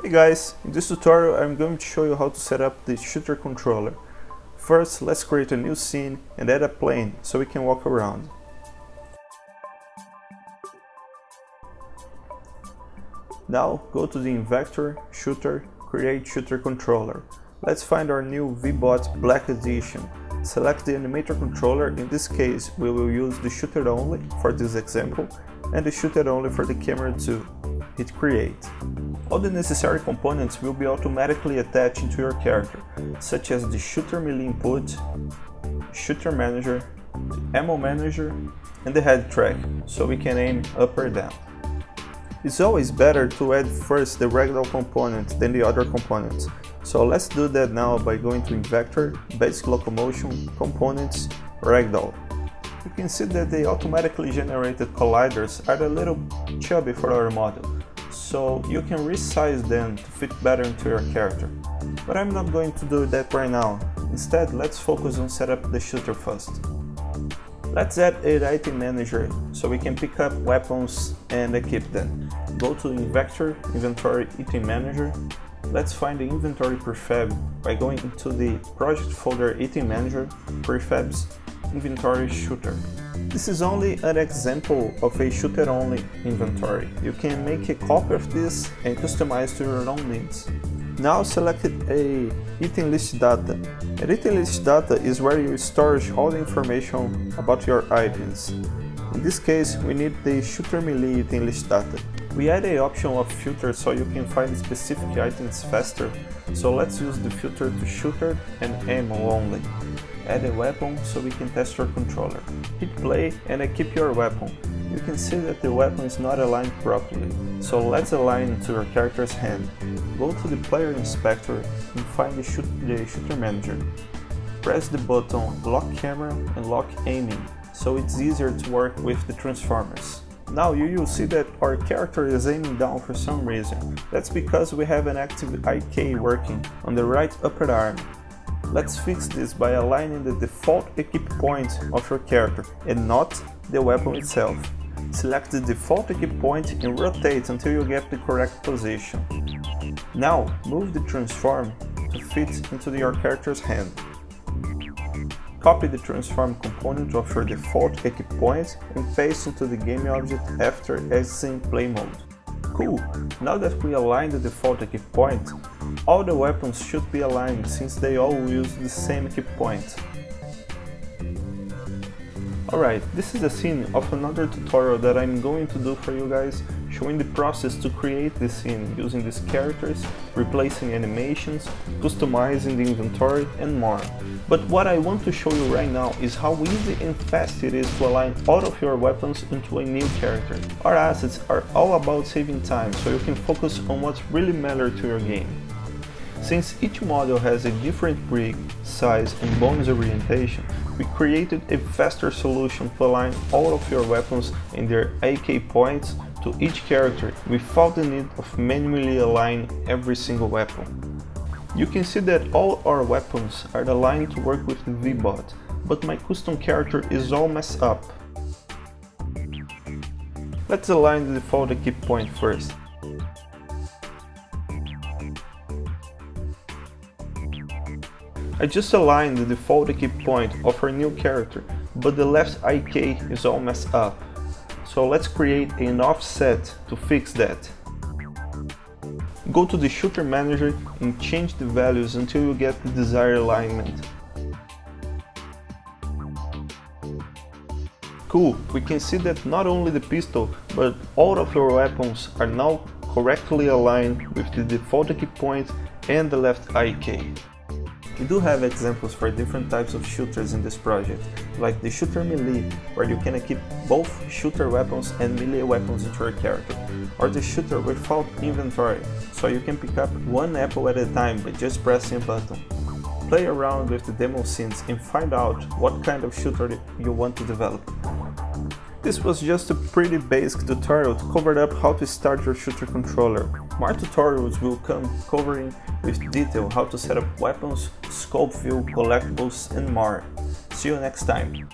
Hey guys, in this tutorial I'm going to show you how to set up the shooter controller. First, let's create a new scene and add a plane so we can walk around. Now go to the Invector, Shooter, Create Shooter Controller. Let's find our new VBot Black Edition. Select the animator controller, in this case we will use the shooter only for this example and the shooter only for the camera too. Hit create. All the necessary components will be automatically attached into your character, such as the shooter melee input, shooter manager, the ammo manager and the head track, so we can aim up or down. It's always better to add first the ragdoll component than the other components. So let's do that now by going to Invector, Basic Locomotion, Components, Ragdoll. You can see that the automatically generated colliders are a little chubby for our model, so you can resize them to fit better into your character. But I'm not going to do that right now. Instead, let's focus on set up the shooter first. Let's add an item manager so we can pick up weapons and equip them. Go to Invector, Inventory Item Manager. Let's find the inventory prefab by going into the project folder Item Manager, Prefabs, Inventory Shooter. This is only an example of a shooter-only inventory. You can make a copy of this and customize to your own needs. Now select a item list data. An item list data is where you store all the information about your items. In this case, we need the shooter melee item list data. We add a option of filter so you can find specific items faster, so let's use the filter to shooter and ammo only. Add a weapon so we can test your controller. Hit play and equip your weapon. You can see that the weapon is not aligned properly, so let's align it to your character's hand. Go to the player inspector and find the, shoot the shooter manager. Press the button lock camera and lock aiming, so it's easier to work with the transformers. Now you will see that our character is aiming down for some reason. That's because we have an active IK working on the right upper arm. Let's fix this by aligning the default equip point of your character and not the weapon itself. Select the default equip point and rotate until you get the correct position. Now move the transform to fit into your character's hand. Copy the transform component of your default point and paste into the game object after exiting play mode. Cool, now that we aligned the default equip point, all the weapons should be aligned since they all use the same equip point. Alright, this is a scene of another tutorial that I'm going to do for you guys, showing the process to create the scene using these characters, replacing animations, customizing the inventory and more. But what I want to show you right now is how easy and fast it is to align all of your weapons into a new character. Our assets are all about saving time so you can focus on what really matters to your game. Since each model has a different rig, size and bones orientation, we created a faster solution to align all of your weapons and their IK points to each character without the need of manually aligning every single weapon. You can see that all our weapons are aligned to work with the VBot, but my custom character is all messed up. Let's align the default equip point first. I just aligned the default equip point of our new character, but the left IK is all messed up. So let's create an offset to fix that. Go to the shooter manager and change the values until you get the desired alignment. Cool, we can see that not only the pistol, but all of your weapons are now correctly aligned with the default equip point and the left IK. We do have examples for different types of shooters in this project, like the shooter melee, where you can equip both shooter weapons and melee weapons into your character, or the shooter without inventory, so you can pick up one apple at a time by just pressing a button. Play around with the demo scenes and find out what kind of shooter you want to develop. This was just a pretty basic tutorial to cover up how to start your shooter controller. More tutorials will come covering with detail how to set up weapons, scope view, collectibles and more. See you next time!